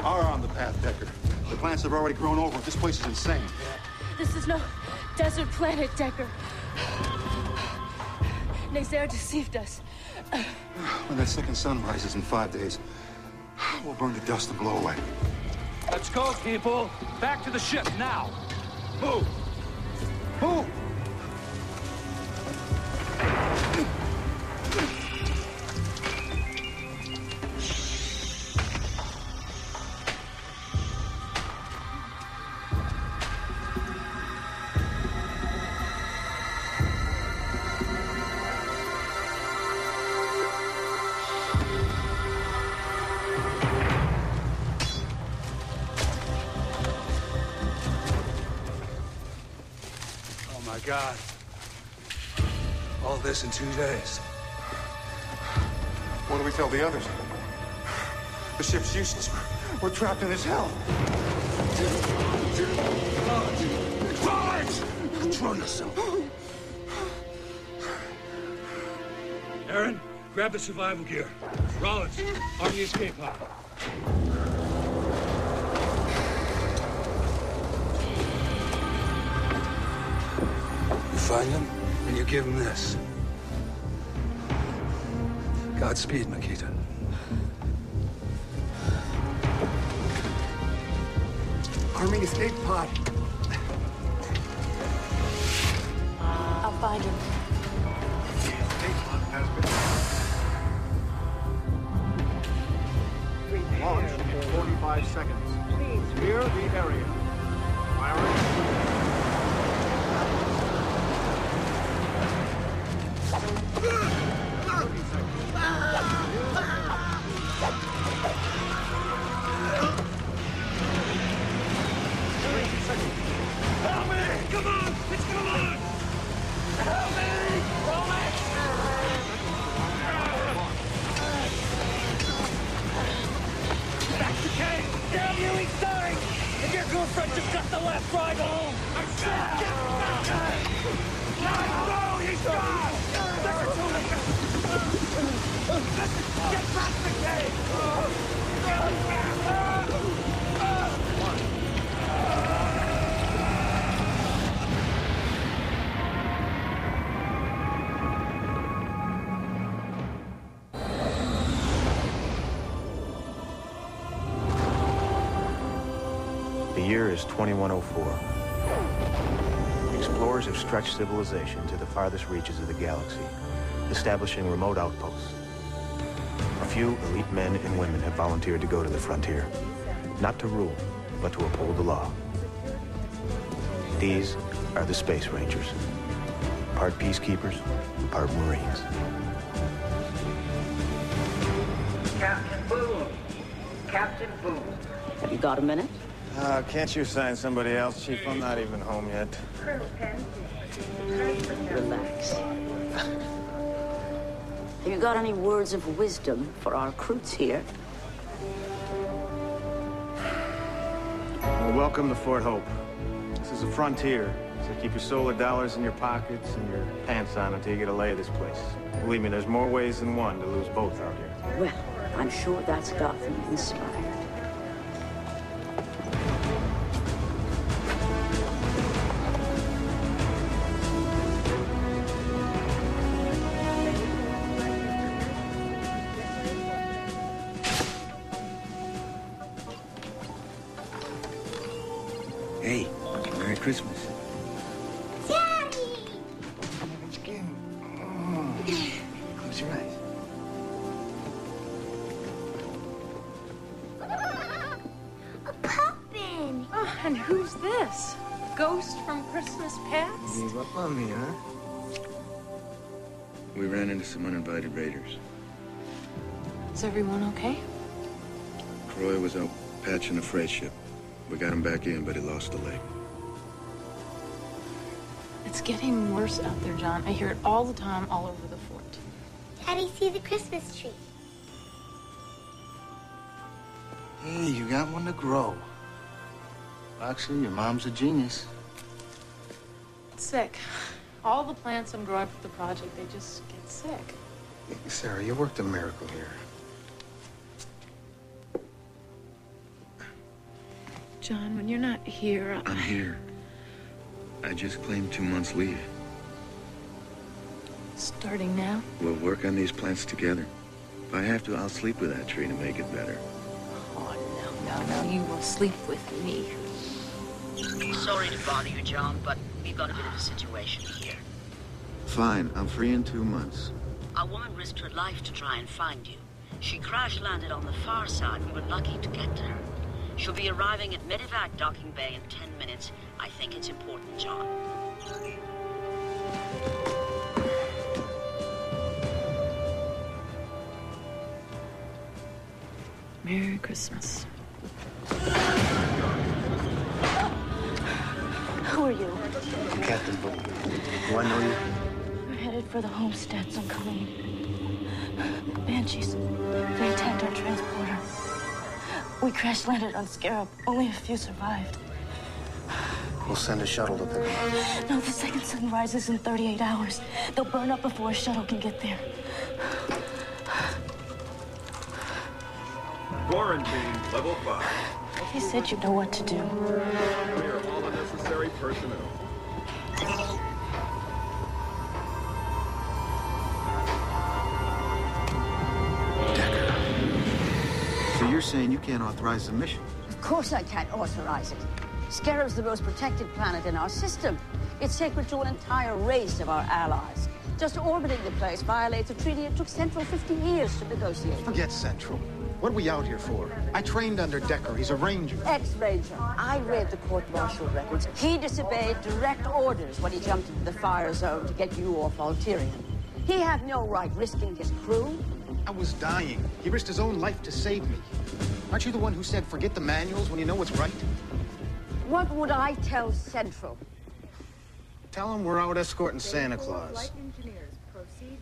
path. We are on the path, Decker. The plants have already grown over. This place is insane. This is no desert planet, Decker. Nazaire deceived us. When that second sun rises in five days, we'll burn to dust and blow away. Let's go, people. Back to the ship, now. Move. Move! God. All this in two days. What do we tell the others? The ship's useless. We're trapped in this hell. Rollins! Control yourself. Aaron, grab the survival gear. Rollins, on the escape pod. Find him, and you give him this. Godspeed, Makita. Army escape pod. I'll find him. Help me! Come on! It's on! Help me! Rollins! Back to cave! Damn you, he's dying! If your girlfriend just got the last ride home! I get back! No, he's gone! Get back to cave! The year is 2104. Explorers have stretched civilization to the farthest reaches of the galaxy, establishing remote outposts. A few elite men and women have volunteered to go to the frontier, not to rule, but to uphold the law. These are the Space Rangers, part peacekeepers, part Marines. Captain Boone. Captain Boone. Have you got a minute? Uh, can't you assign somebody else, Chief? I'm not even home yet. Relax. Have you got any words of wisdom for our recruits here? Well, welcome to Fort Hope. This is a frontier, so keep your solar dollars in your pockets and your pants on until you get a lay of this place. Believe me, there's more ways than one to lose both out here. Well, I'm sure that's got them inspired. Hey, Merry Christmas. Daddy! Close your eyes. A pumpkin! Oh, and who's this? Ghost from Christmas past? Gave up on me, huh? We ran into some uninvited raiders. Is everyone okay? Croy was out patching a freight ship. We got him back in, but he lost the leg. It's getting worse out there, John. I hear it all the time, all over the fort. Daddy, see the Christmas tree. Hey, you got one to grow. Actually, your mom's a genius. It's sick. All the plants I'm growing for the project, they just get sick. Sarah, you worked a miracle here. John, when you're not here, I... I'm here. I just claimed two months leave. starting now. We'll work on these plants together. If I have to, I'll sleep with that tree to make it better. Oh, no, no, no, you will sleep with me. Sorry to bother you, John, but we've got a bit of a situation here. Fine, I'm free in two months. A woman risked her life to try and find you. She crash landed on the far side. We were lucky to get to her. She'll be arriving at Medivac docking bay in 10 minutes. I think it's important, John. Merry Christmas. Who are you? I'm Captain Boone. Do I know you? We're headed for the homesteads on Colleen. Banshees. They attacked our transporter. We crash landed on Scarab. Only a few survived. We'll send a shuttle to pick them up. No, the second sun rises in 38 hours. They'll burn up before a shuttle can get there. Quarantine, level five. He said you know what to do. We are all the necessary personnel. Saying you can't authorize the mission? Of course I can't authorize it. Scarab's the most protected planet in our system. It's sacred to an entire race of our allies. Just orbiting the place violates a treaty it took Central 50 years to negotiate. Forget Central. What are we out here for? I trained under Decker. He's a ranger. Ex-ranger. I read the court-martial records. He disobeyed direct orders when he jumped into the fire zone to get you off Alterian. He had no right risking his crew. I was dying. He risked his own life to save me. Aren't you the one who said forget the manuals when you know what's right? What would I tell Central? Tell them we're out escorting Santa Claus.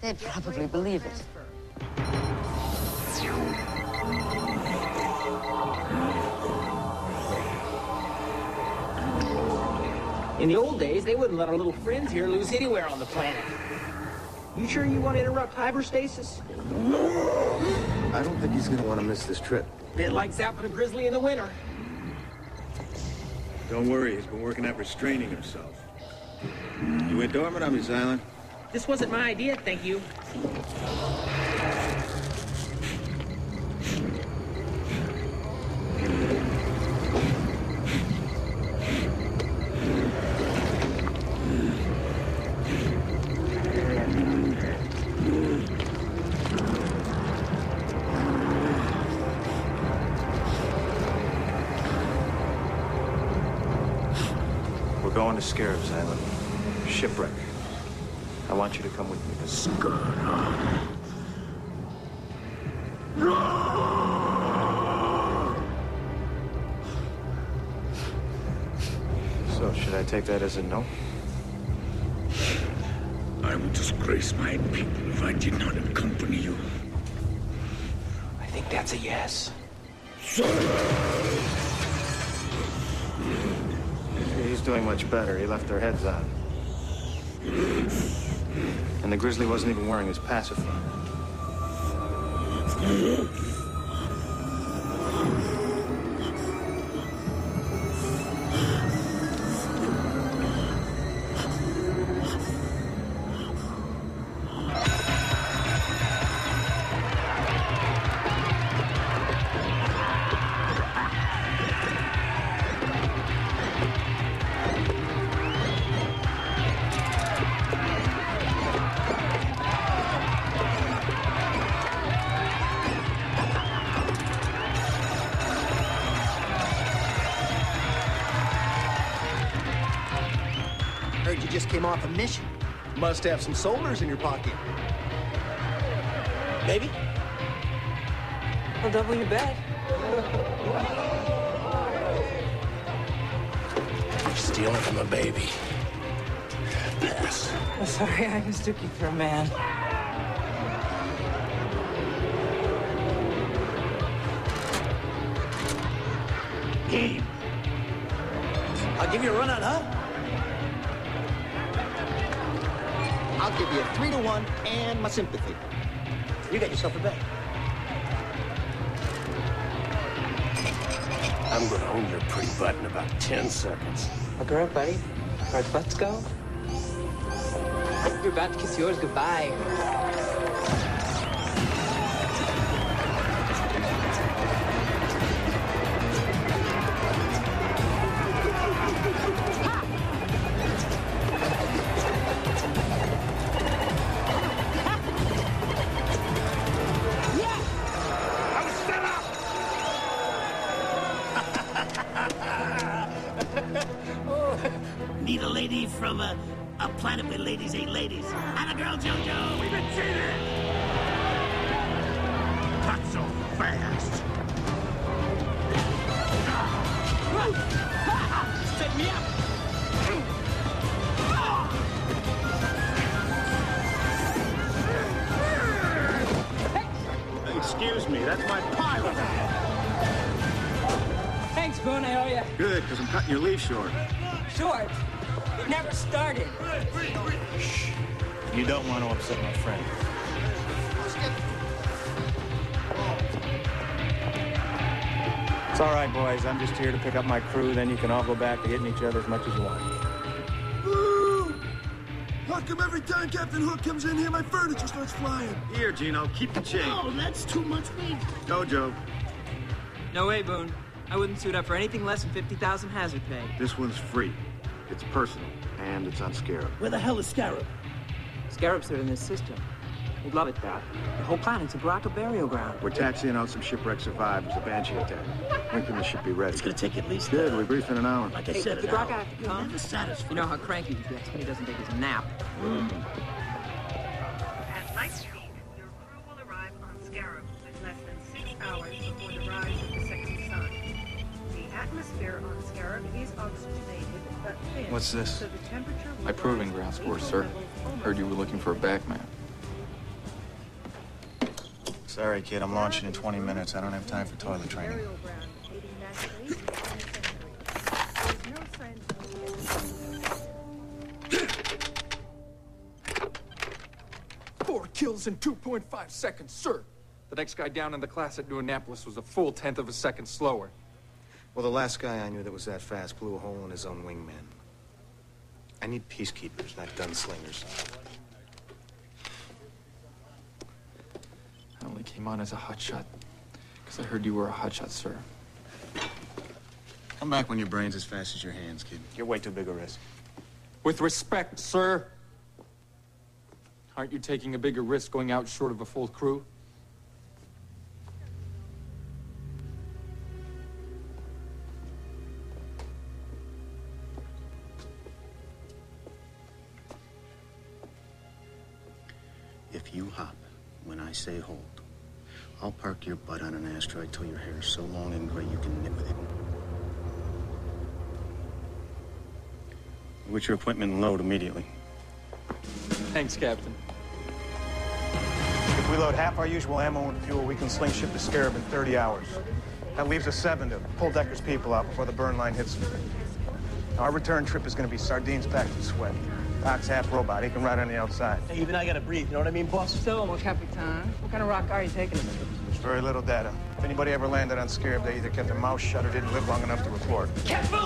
They'd probably believe it. In the old days, they wouldn't let our little friends here lose anywhere on the planet. You sure you want to interrupt hyperstasis? No! I don't think he's gonna want to miss this trip. Bit like zapping a grizzly in the winter. Don't worry, he's been working at restraining himself. You went dormant on me, Zylyn. This wasn't my idea, thank you. Going to Scarab's Island. Shipwreck. I want you to come with me to Scarab. So, should I take that as a no? I would disgrace my people if I did not accompany you. I think that's a yes. He's doing much better. He left their heads on. And the grizzly wasn't even wearing his pacifier. Came off a mission. Must have some soldiers in your pocket. Maybe. I'll double your bet. You're Stealing from a baby. Pass. I'm sorry, I mistook you for a man. I'll give you a run on, huh? I'll give you a three to one and my sympathy. You got yourself a bet. I'm gonna own your pretty butt in about 10 seconds. A girl, buddy? Our butts go? You're about to kiss yours goodbye. Lady from a, a planet where ladies ain't ladies. And a girl, JoJo. We've been cheated. Not so fast. Set me up! Excuse me, that's my pilot. Thanks, Boone. I owe you. Good, because I'm cutting your leave short. Short. It never started. Shh. You don't want to upset my friend. It's all right, boys. I'm just here to pick up my crew. Then you can all go back to hitting each other as much as you want. Woo! How come every time Captain Hook comes in here, my furniture starts flying? Here, Gino, keep the change. Oh, that's too much meat. Go, Joe. No way, Boone. I wouldn't suit up for anything less than 50,000 hazard pay. This one's free. It's personal, and it's on Scarab. Where the hell is Scarab? Scarabs are in this system. We'd love it, Doc. The whole planet's a Baraka burial ground. We're taxiing out some shipwreck survivors, a Banshee attack. When can the ship be ready? It's gonna take at least. Good, we brief in an hour. Like I Hey, said, the an Baraka hour. have to You're come. never satisfied. You know how cranky he gets when he doesn't take his nap. At light speed, your crew will arrive on Scarab in less than six hours before the rise of the second sun. The atmosphere on Scarab is oxygenated but thin. What's this? So the temperature will My proving rise grounds to sir. Heard you were looking for a back man. Sorry, kid, I'm launching in 20 minutes. I don't have time for toilet training. burial ground, dating back to the 18th century. There is no scientific Four kills in 2.5 seconds, sir. The next guy down in the class at New Annapolis was a full tenth of a second slower. Well, the last guy I knew that was that fast blew a hole in his own wingman. I need peacekeepers, not gunslingers. I only came on as a hotshot because I heard you were a hotshot, sir. Come back when your brain's as fast as your hands, kid. You're way too big a risk. With respect, sir. Aren't you taking a bigger risk going out short of a full crew? Say hold, I'll park your butt on an asteroid till your hair's so long and gray you can knit with it. With your equipment and load immediately. Thanks, Captain. If we load half our usual ammo and fuel, we can sling ship to Scarab in 30 hours. That leaves us seven to pull Decker's people out before the burn line hits them. Our return trip is going to be sardines packed in sweat. Doc's half robot. He can ride on the outside. Hey, even I gotta breathe, you know what I mean, boss? So, mon Capitan, what kind of rock are you taking us There's very little data. If anybody ever landed on Scarab, they either kept their mouth shut or didn't live long enough to report. Captain